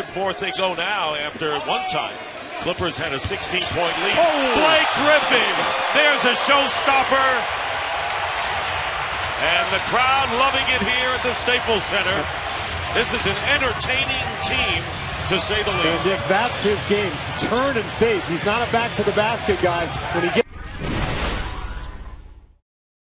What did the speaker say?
and forth they go now after one time. Clippers had a 16 point lead. Oh. Blake Griffin, there's a showstopper. And the crowd loving it here at the Staples Center. This is an entertaining team, to say the And least. Dick, that's his game. Turn and face. He's not a back to the basket guy. When he gets